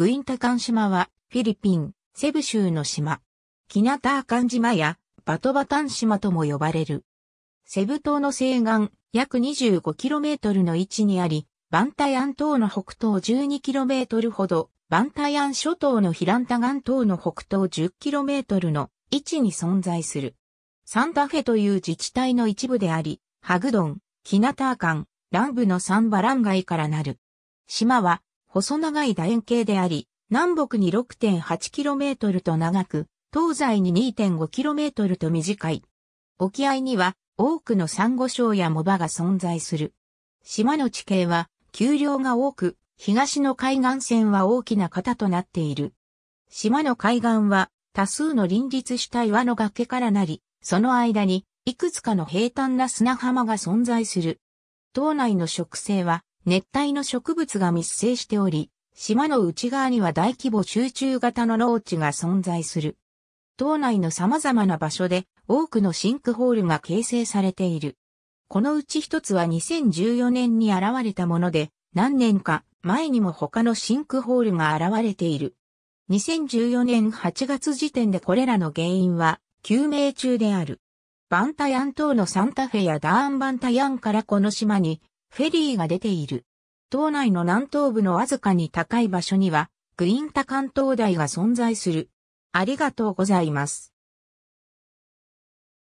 グインタカン島はフィリピン、セブ州の島。キナターカン島やバトバタン島とも呼ばれる。セブ島の西岸約 25km の位置にあり、バンタヤン島の北東 12km ほど、バンタヤン諸島のヒランタガン島の北東 10km の位置に存在する。サンタフェという自治体の一部であり、ハグドン、キナターカン、南部のサンバラン街からなる。島は細長い楕円形であり、南北に 6.8km と長く、東西に 2.5km と短い。沖合には多くのサンゴ礁やモバが存在する。島の地形は丘陵が多く、東の海岸線は大きな型となっている。島の海岸は多数の林立した岩の崖からなり、その間にいくつかの平坦な砂浜が存在する。島内の植生は熱帯の植物が密生しており、島の内側には大規模集中型の農地が存在する。島内の様々な場所で多くのシンクホールが形成されている。このうち一つは2014年に現れたもので、何年か前にも他のシンクホールが現れている。2014年8月時点でこれらの原因は究明中である。バンタヤン島のサンタフェやダーンバンタヤンからこの島にフェリーが出ている。島内の南東部のわずかに高い場所にはグインタ関東台が存在する。ありがとうございます。